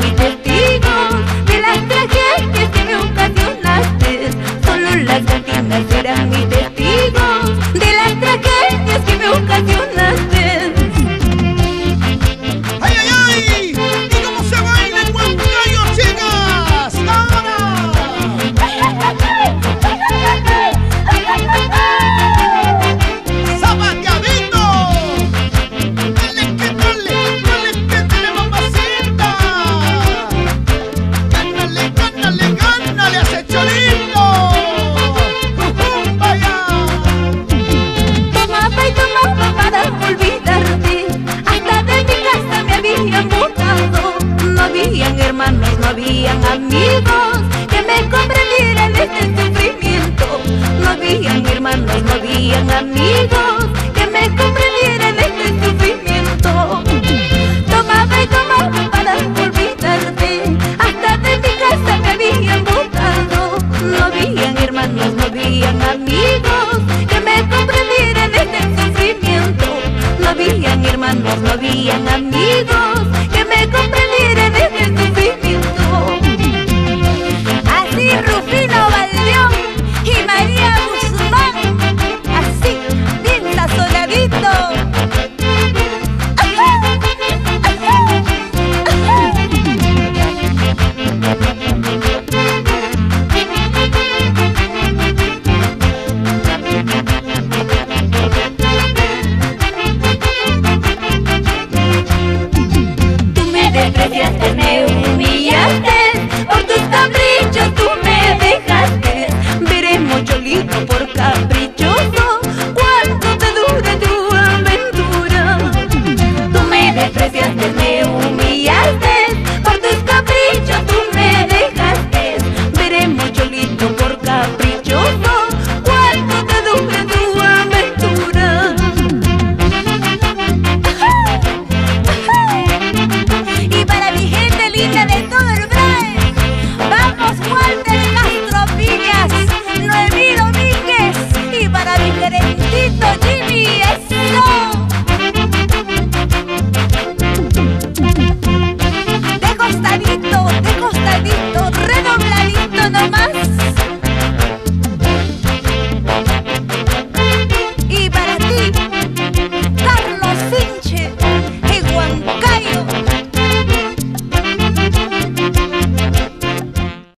fui testigo hermanos no habían amigos que me comprendieran este sufrimiento. Tomaba y tomaba para olvidarte, hasta de mi casa me habían botado. No habían hermanos, no habían amigos que me comprendieran este sufrimiento. No habían hermanos, no habían amigos.